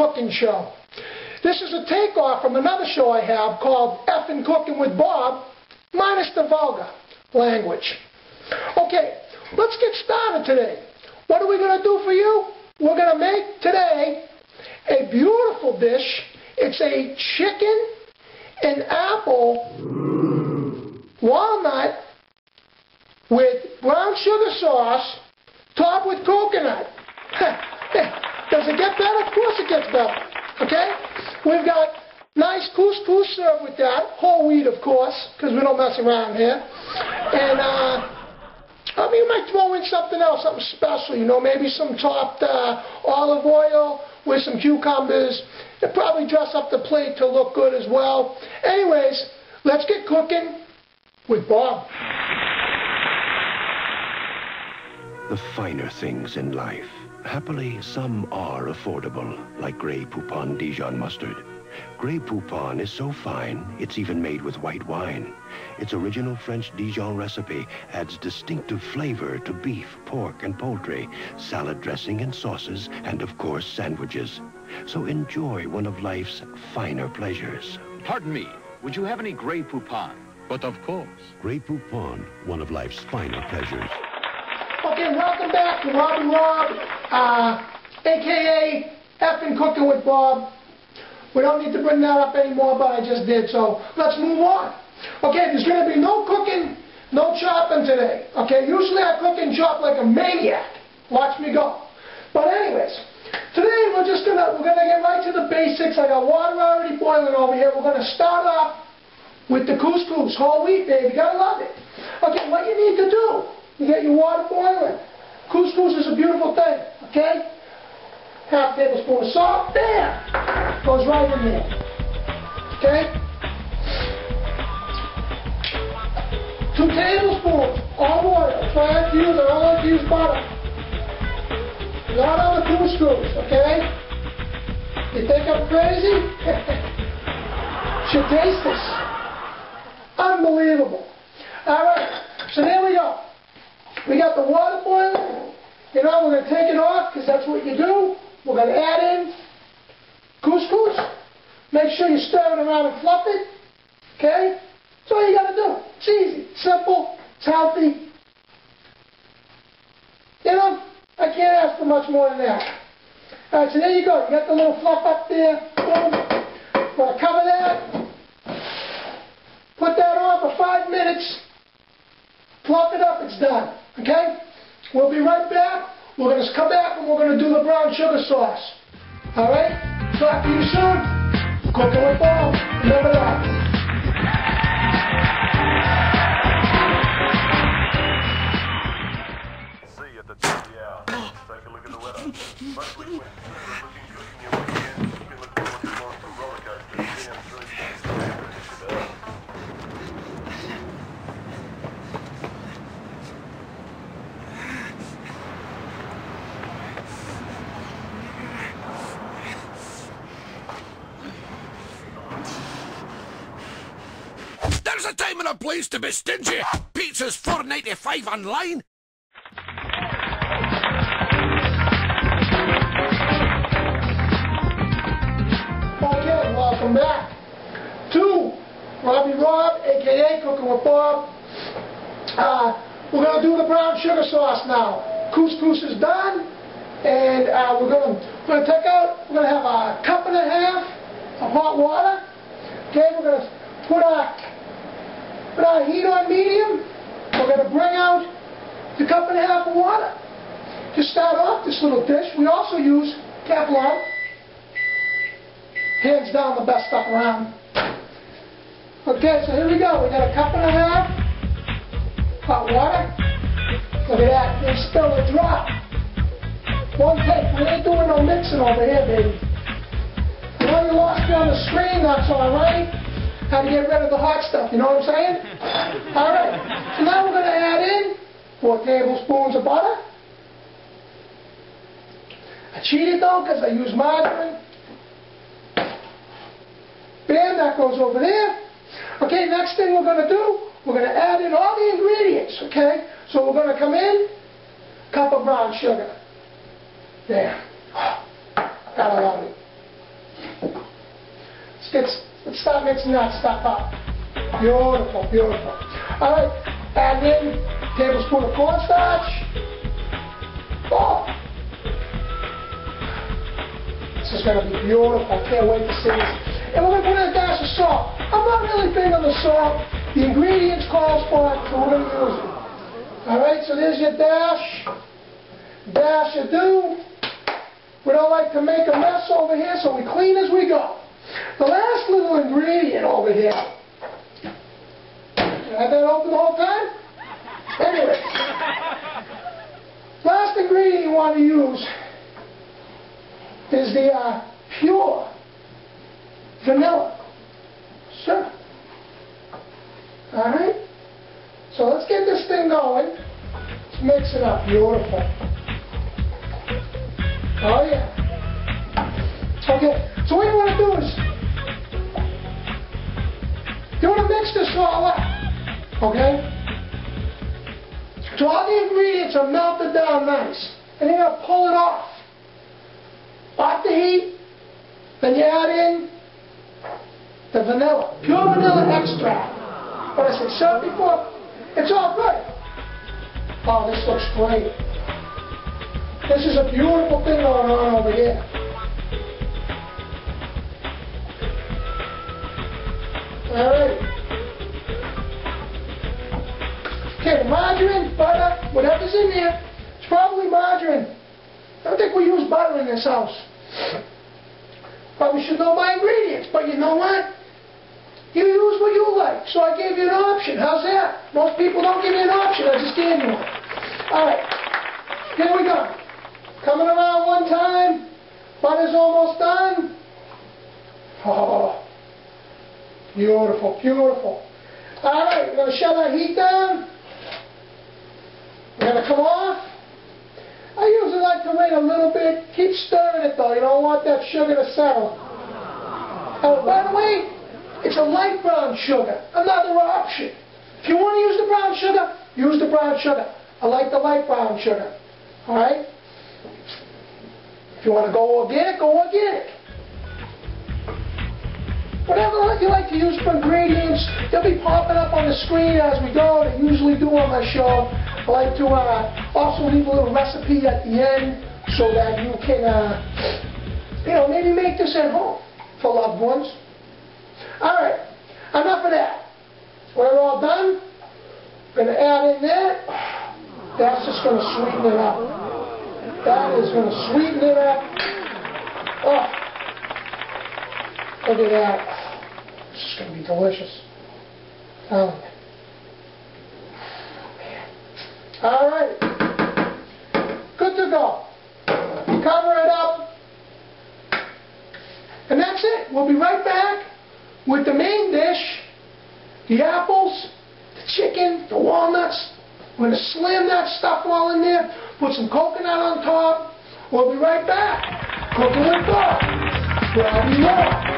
cooking show. This is a takeoff from another show I have called Effin' Cooking with Bob, minus the vulgar language. Okay, let's get started today. What are we going to do for you? We're going to make today a beautiful dish. It's a chicken and apple walnut with brown sugar sauce topped with coconut. Does it get better? Of course it gets better. Okay? We've got nice couscous served with that. Whole wheat, of course, because we don't mess around here. And, uh, I mean, you might throw in something else, something special, you know, maybe some chopped uh, olive oil with some cucumbers. And probably dress up the plate to look good as well. Anyways, let's get cooking with Bob. The finer things in life. Happily, some are affordable, like Grey Poupon Dijon mustard. Grey Poupon is so fine, it's even made with white wine. Its original French Dijon recipe adds distinctive flavor to beef, pork, and poultry, salad dressing and sauces, and of course, sandwiches. So enjoy one of life's finer pleasures. Pardon me, would you have any Grey Poupon? But of course. Grey Poupon, one of life's finer pleasures. Okay, welcome back to Robby Rob, uh, aka Effin' Cooking with Bob. We don't need to bring that up anymore, but I just did, so let's move on. Okay, there's going to be no cooking, no chopping today. Okay, usually I cook and chop like a maniac. Watch me go. But anyways, today we're just gonna we're gonna get right to the basics. I got water already boiling over here. We're gonna start off with the couscous, whole wheat, baby. Gotta love it. Okay, what you need to do, you get your water boiling. Couscous is a beautiful thing, okay? Half tablespoon of salt, there. Goes right in there. Okay? Two tablespoons olive oil. Try not to use, I don't like to use butter. Not on the couscous, okay? You think I'm crazy? Should taste this. Unbelievable. All right, so there we go. We got the water boiling. You know, we're going to take it off because that's what you do. We're going to add in couscous. Make sure you stir it around and fluff it. Okay? That's all you got to do. It's easy, simple, it's healthy. You know, I can't ask for much more than that. All right, so there you go. You got the little fluff up there. Boom. Want to cover that. Put that on for five minutes. Fluff it up. It's done. Okay? We'll be right back. We're going to come back and we're going to do the brown sugar sauce. All right? Talk to you soon. Cooking with Bob. Remember that. See you at the hour. Take a look at the weather. Mostly windy. Good looking good in your weekend. You can look forward to more some roller coasters. Down through San Francisco. There's a time and a place to be stingy. Pizza's four ninety five online. Okay, welcome back to Robby Rob, aka Cooking with Bob. Uh, we're going to do the brown sugar sauce now. Couscous is done, and uh, we're going to we're going to take out. We're going to have a cup and a half of hot water. Okay, we're going to put our heat on medium. We're going to bring out the cup and a half of water. To start off this little dish, we also use Teflon. Hands down the best stuff around. Okay, so here we go. We got a cup and a half hot water. Look at that. They spill a drop. One take. We ain't doing no mixing over here, baby. You know you lost me on the screen, that's all right. How to get rid of the hot stuff, you know what I'm saying? All right. So now we're going to add in four tablespoons of butter. I cheated though because I used margarine. Bam, that goes over there. Okay, next thing we're going to do, we're going to add in all the ingredients, okay? So we're going to come in, cup of brown sugar. There. Gotta love it. Get, let's start mixing that stuff up. Beautiful, beautiful. All right, add in tablespoon of cornstarch. Oh. This is gonna be beautiful. Can't wait to see this. And we're gonna put in a dash of salt. I'm not really big on the salt. The ingredients calls for it, so we're gonna use it. All right, so there's your dash. Dash of do. We don't like to make a mess over here, so we clean as we go. The last little ingredient over here. Did I have that open the whole time? Anyway. Last ingredient you want to use is the uh, pure vanilla. Sure. All right? So let's get this thing going. Let's mix it up. Beautiful. Oh, yeah. Okay, so what you want to do is, mix this all up, okay? So all the ingredients are melted down nice, and you're going to pull it off. Off the heat, then you add in the vanilla, pure vanilla extract. What I said, before, it's all good. Oh, this looks great. This is a beautiful thing going on over here. All right. Okay, margarine, butter, whatever's in there, it's probably margarine. I don't think we use butter in this house. Probably should know my ingredients, but you know what? You use what you like. So I gave you an option. How's that? Most people don't give you an option. I just gave you one. All right. Here we go. Coming around one time. Butter's almost done. Oh, beautiful, beautiful. All right, we're going to shut our heat down. Going to come off. I usually like to wait a little bit. Keep stirring it though. You don't want that sugar to settle. Ah. Oh, by the way, it's a light brown sugar. Another option. If you want to use the brown sugar, use the brown sugar. I like the light brown sugar. All right? If you want to go organic, go organic. Whatever you like to use for ingredients, they'll be popping up on the screen as we go. They usually do on my show. I like to uh, also leave a little recipe at the end so that you can, uh, you know, maybe make this at home for loved ones. All right, enough of that. We're all done, going to add in that. That's just going to sweeten it up. That is going to sweeten it up. Oh, look at that. This is going to be delicious. Telling you. All right. Good to go. Cover it up. And that's it. We'll be right back with the main dish, the apples, the chicken, the walnuts. We're going to slam that stuff all in there, put some coconut on top. We'll be right back. Cooking with Bob. Robby Rock.